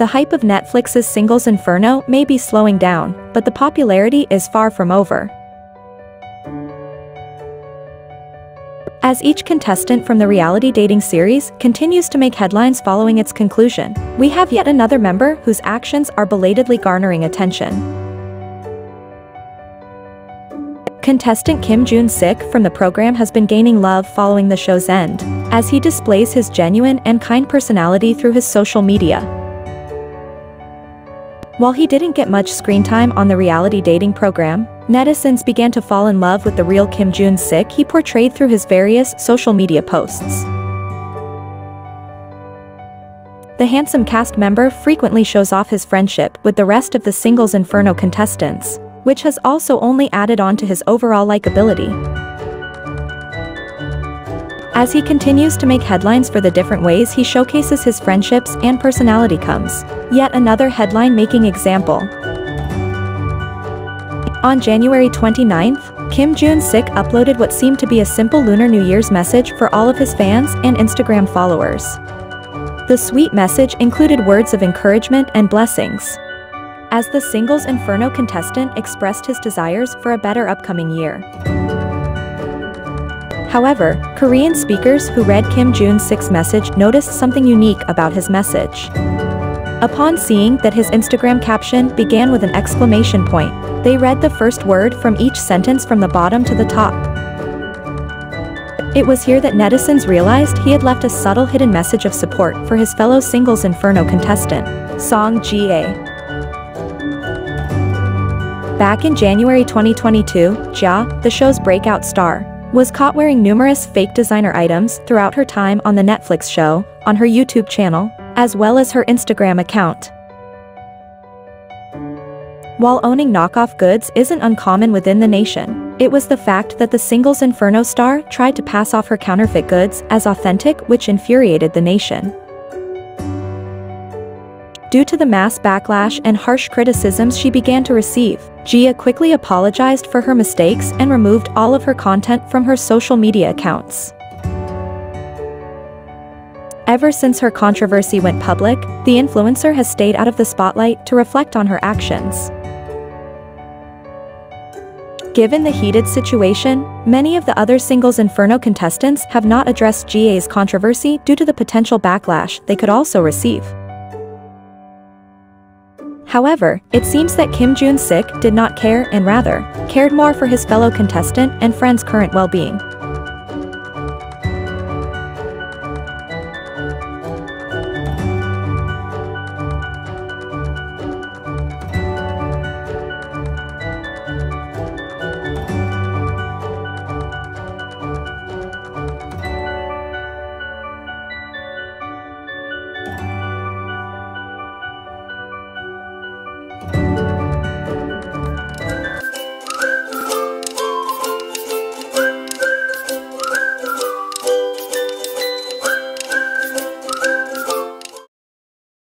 the hype of Netflix's Singles Inferno may be slowing down, but the popularity is far from over. As each contestant from the reality dating series continues to make headlines following its conclusion, we have yet another member whose actions are belatedly garnering attention. Contestant Kim Jun-sik from the program has been gaining love following the show's end, as he displays his genuine and kind personality through his social media. While he didn't get much screen time on the reality dating program, netizens began to fall in love with the real Kim Jun-sik he portrayed through his various social media posts. The handsome cast member frequently shows off his friendship with the rest of the Singles Inferno contestants, which has also only added on to his overall likability. As he continues to make headlines for the different ways he showcases his friendships and personality comes, yet another headline-making example. On January 29th, Kim Jun-sik uploaded what seemed to be a simple Lunar New Year's message for all of his fans and Instagram followers. The sweet message included words of encouragement and blessings. As the Singles Inferno contestant expressed his desires for a better upcoming year. However, Korean speakers who read Kim Jun-sik's message noticed something unique about his message. Upon seeing that his Instagram caption began with an exclamation point, they read the first word from each sentence from the bottom to the top. It was here that netizens realized he had left a subtle hidden message of support for his fellow Singles Inferno contestant, Song Ji-a. Back in January 2022, Jia, the show's breakout star, was caught wearing numerous fake designer items throughout her time on the Netflix show, on her YouTube channel, as well as her Instagram account. While owning knockoff goods isn't uncommon within the nation, it was the fact that the Singles Inferno star tried to pass off her counterfeit goods as authentic which infuriated the nation. Due to the mass backlash and harsh criticisms she began to receive, Jia quickly apologized for her mistakes and removed all of her content from her social media accounts. Ever since her controversy went public, the influencer has stayed out of the spotlight to reflect on her actions. Given the heated situation, many of the other Singles Inferno contestants have not addressed Jia's controversy due to the potential backlash they could also receive. However, it seems that Kim Jun-sik did not care and rather, cared more for his fellow contestant and friend's current well-being.